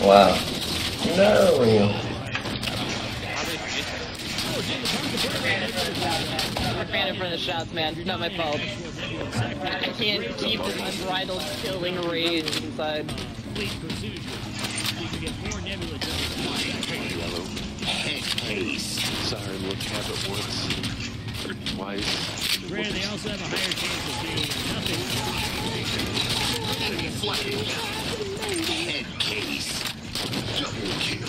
Wow. No. I ran in front of the shots, man. It's not my fault. I can't keep this unbridled killing rage inside. Complete precision. You can get more nebula jumps. Sorry, look have it once or twice. Granted, they also have a higher chance of doing nothing. Enemy flanking. Head case. Double kill.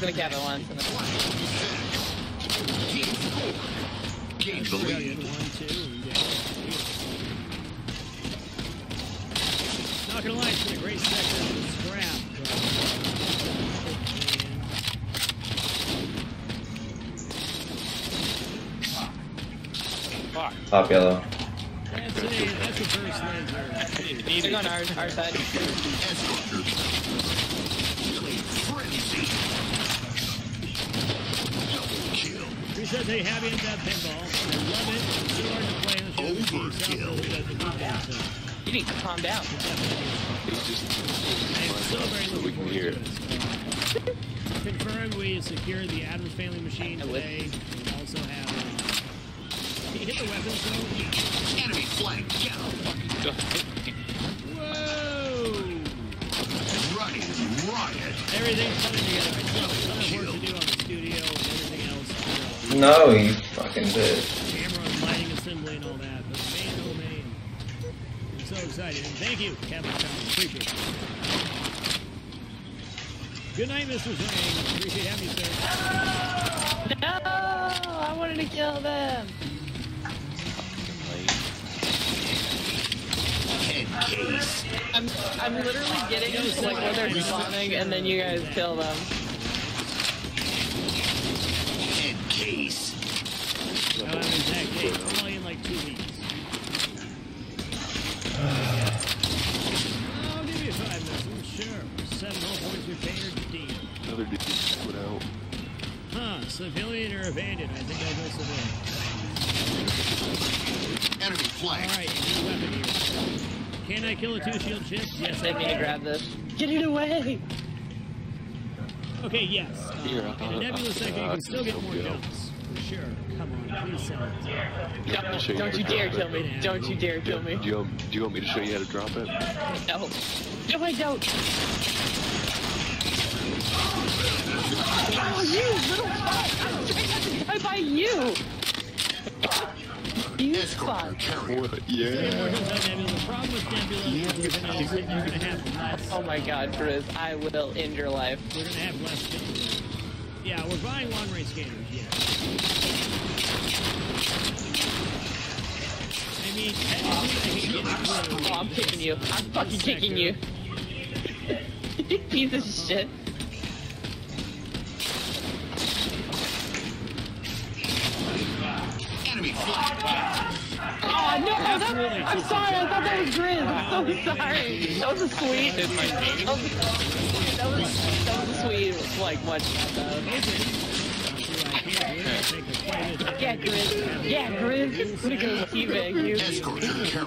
just gonna cap it once. And then... Gain the lead. One, two. yeah. Not gonna lie, it's been a great sector of scrap. Top yellow. That's it. That's the first laser. They're going our, our side. Escort. Killing frenzy. Double kill. Who says they have in that pinball? I love it. So hard to play on the show. Overkill. Who does the defense, so You need to calm down. He's just I am so very so we looking can forward hear to it. this. Confirmed we have secured the Addams Family machine I today. We also have. Uh, you hit the weapons though? Enemy flank down. Whoa! Running riot. Everything's coming together. I still have a ton of work to do on the studio and everything else. No, you fucking bitch. Camera lighting assembly and all that. But man, oh man. I'm so excited. And thank you, Kevin Thomas. Appreciate it. Good night, Mr. Zhang. Appreciate having you, sir. No! I wanted to kill them! Head case. I'm, I'm literally getting to like where they're spawning and then you guys kill them. Head case. I don't have an exact only in like two weeks. I'll give you five missiles, sure. Seven hull points repaired, deal. Another dude just put out. Huh, civilian or abandoned? I think I'll go civilian. Enemy flank. Alright, new weapon here. Can I kill a two shield ship? Yes, I They need to can. grab this. Get it away! Okay, yes. Uh, Here, in a I'll- nebula I'll- you can still get more go. jumps. For sure. Come on, please sell it. Don't, show you don't you dare drop kill it. me. Don't you dare kill me. Do you, want, do you want me to show you how to drop it? No. No, I don't. Oh, you little fuck! I'm trying not to die by you! You Escort fuck. carrier. What? More Yeah. jumps on nebula. The problem with nebula is gonna, you're gonna have less. Oh my god, Chris, I will end your life. We're gonna have less. things. Yeah, we're buying long range scanners. Yeah. I mean, technically, I can get it through. Oh, I'm kicking you. I'm fucking kicking you. You Piece of shit. Enemy flank. Oh no, that, I'm sorry, I thought that was Grizz. I'm so sorry. That was a sweet. That was, that was, that was a sweet, like, one shot. Yeah, Grizz. Yeah, Grizz. I'm gonna go teabag you. Escort carrier.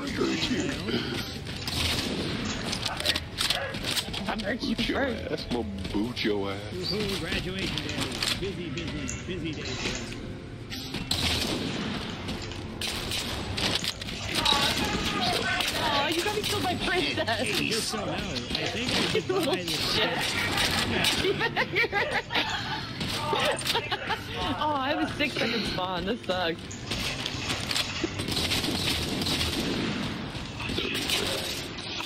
I hurt you Boot your first. ass. I'm gonna boot your ass. Woohoo, graduation day. Busy, busy, busy day for. Oh, you got me killed by princess. Just so know, I think I should buy this shit. oh, I have a six second spawn. This sucks.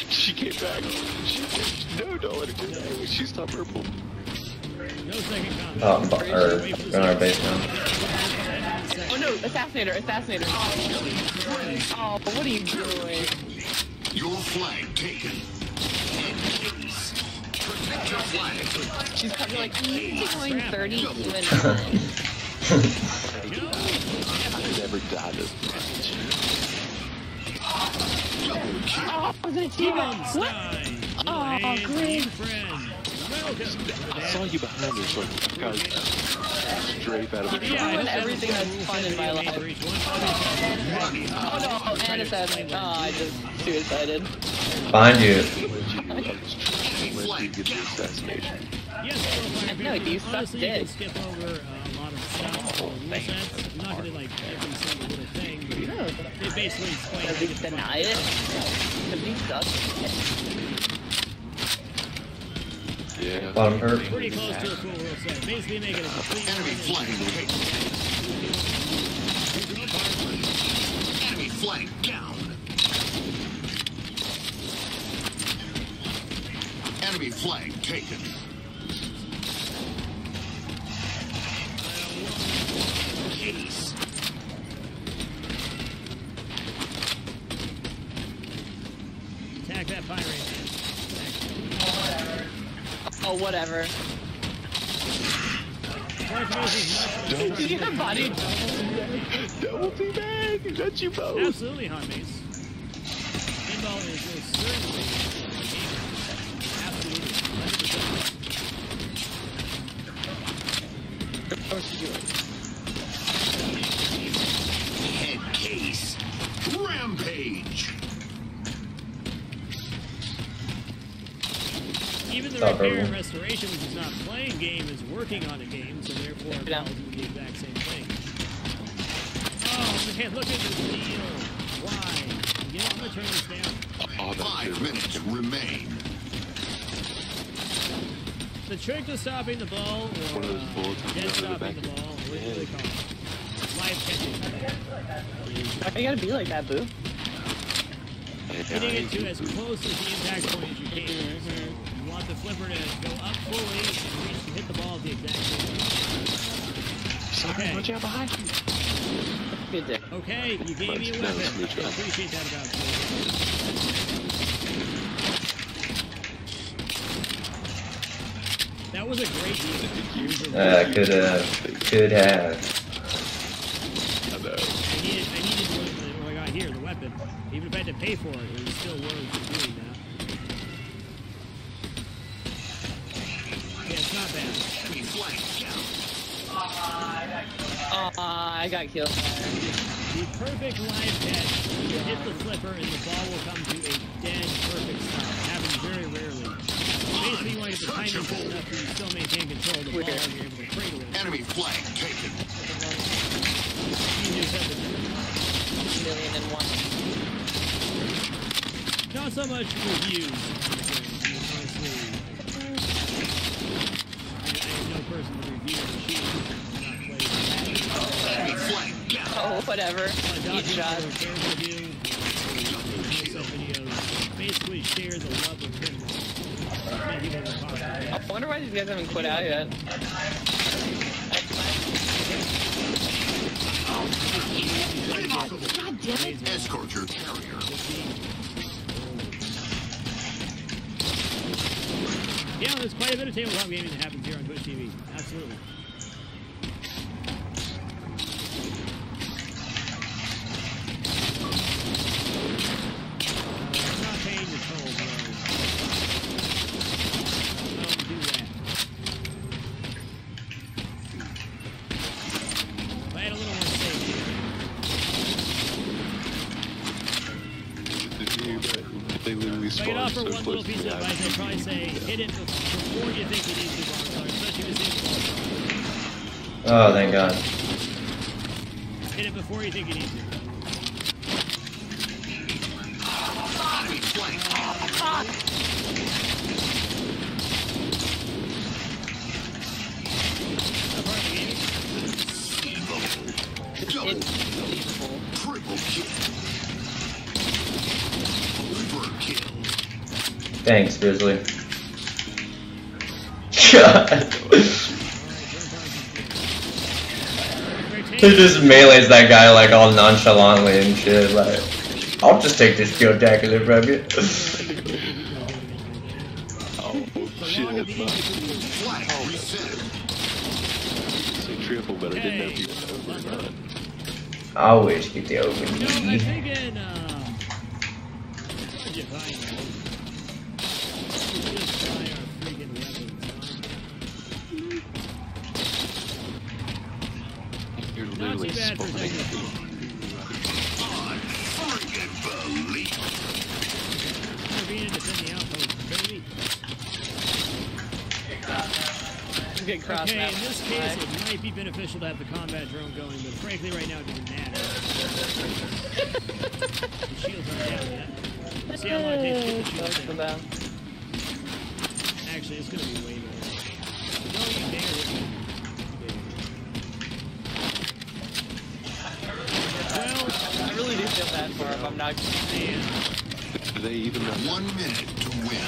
She came back. She, no, don't let her do that. She's not purple. No second comment. Oh, bu- or in our base now. Oh no, assassinator, assassinator. Oh, oh what are you doing? Your flag taken. She's probably like, going 30 human minutes. I never died as much. Oh, was it you? What? Oh, great. friend. Welcome to the I saw you behind me, so I got straight out of the Yeah, I ruin everything that's fun in my life. we made for each one. Oh no, and it's that. Oh, ah, I just suicided. Behind you. Let you, you get the assassination. Yes, I fire know, you suck Honestly, you can dick. skip over a lot of stuff. or rule sets. I'm not gonna like every single little thing. But they basically explain Does how he to deny it? Because he sucks. Yeah. Bottom hurt. Pretty close to a cool rule set. Basically, make it a complete Enemy run flank. Enemy flank down. Enemy flank taken. Case. Attack that pirate. Oh, whatever. Confirmation Your body. Double teabag! Got you both! Absolutely, hot mace. Pinball is most certainly a gamer. Absolutely. 100%. Head case. Rampage. Even the Stop repair and restoration, which is not playing game, is working on a game, so therefore it Yeah. falls into the exact same thing. Oh man, look at this deal. Why? You know, I'm gonna turn this down. Oh, Five minutes remain. The trick to stopping the ball, or One of those uh, bullets you dead know, the stopping the the ball, what do they call it? Live catching. Why you gotta be like that, boo? Hitting it to as close as the impact point as you can. You want the flipper to go up fully and reach to hit the ball at the exact same time. Sorry, Okay. watch out behind you. Good dick. Okay, you gave me a That was weapon. I appreciate that about you. That was a great deal. Uh, could have. Could have. I know. I needed, I needed what, what I got here, the weapon. Even if I had to pay for it, it was still worth doing Oh, I got killed. The perfect live catch, you hit the flipper and the ball will come to a dead perfect stop. It happens very rarely. Basically, you want to get the timing good enough that you still maintain control of the ball and you're able to cradle it. Enemy flank taken. Easier said than done. Million and one. Not so much reviews, Oh, whatever. Eat shot. Documents or cares review, or videos, basically share the love of pinball. As many people as possible. I wonder why these guys haven't quit out yet. God damn it. Escort your carrier. Yeah, there's quite a bit of tabletop gaming that happens Twitch TV. Absolutely. Uh, it's not paying the toll, bro. Don't do that. If a little more safety. Did you hear that? They literally If I could offer so one close little to piece the of advice, I'd probably say hit it before you think you need to, Oh, thank God. Hit it before you think you need to. Enemy flank. That part of the game. Double. Unbelievable. Triple kill. Overkill. Thanks, Grizzly. God. He just melees that guy like all nonchalantly and shit. Like, I'll just take this kill tackler from you. Oh, shit. Say triple, but I didn't know if you went over or not. Always get the knee. Outpost, baby. Good cross Okay, in this case, it might be beneficial to have the combat drone going, but frankly, right now, it doesn't matter. the shields aren't down yet. See how long it takes to get the shields Close them down. down. Actually, it's gonna be way more. Don't you dare hit me. Well, I really do feel bad for him. I'm not. man, Do they even know? One minute to win.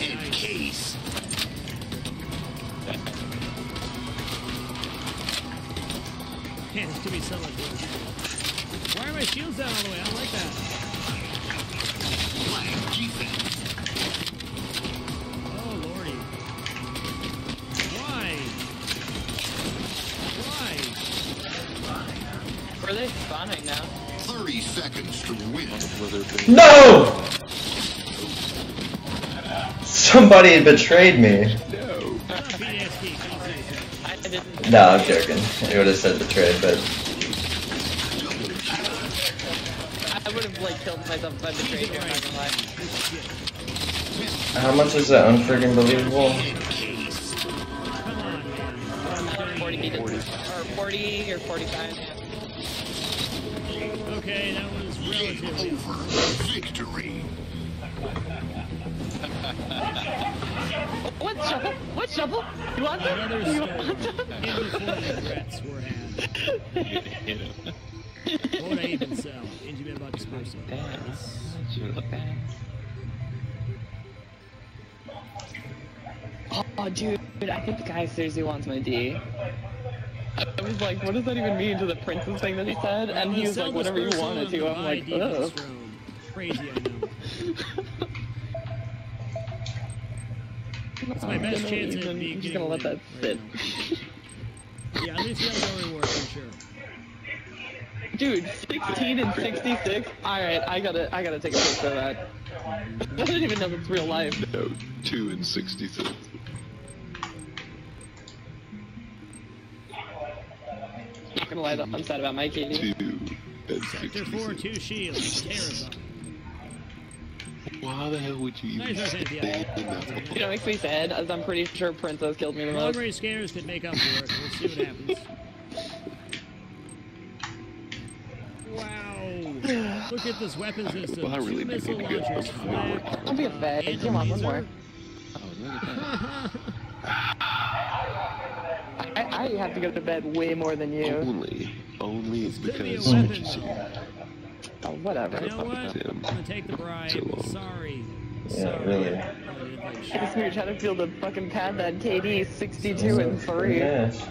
In case. man, this could be so much worse. Why are my shields down all the way? I don't like that. Flag defense. No! Somebody betrayed me. No. Not PTSD, come on, seriously. I didn't. No, I'm joking. I would have said betrayed, but I would have like killed myself if I betrayed you. I'm not gonna lie. how much is that unfreaking believable? Come on, man. Uh, 40 or 40 or 45. Okay, that was relatively. Victory. What shovel? What shovel? You want that? Another You story. want that? In regrets were had. What would I even sell? Injument about dispersal. Oh, dude, I think the guy seriously wants my D. I was like, what does that even mean to the princess thing that he said? And he was like, whatever you wanted to. I'm like, ugh. Crazy, I know. That's my best chance at being. I'm just gonna let that sit. yeah, at least you have reward for sure. Dude, 16 and 66. All right, I gotta, I gotta take a picture of that. I don't even know if it's real life. No, two and 66. Gonna lie, I'm sad about my KD. Two Sector 4, two shields. Terrifying. Why the hell would you even Nice, stay nice, yeah. in that You know, what makes me sad, as I'm pretty sure Princess killed me the most. Long-range scanners could make up for it. Let's see what happens. Wow. Look at this weapon system. Well, I really Two do missile need to go launchers, for flak, Don't be a fag. Come on, one more. Oh, look at that. I, I have to go to bed way more than you. Only. Only is Could be a because weapon, you see. Oh, whatever. You know what? I'm gonna take the bribe. Too long. Sorry. Yeah, Sorry. really. I didn't like shit. Hey, Smooch, how to feel to fucking pad that KD 62 and 3. Yes.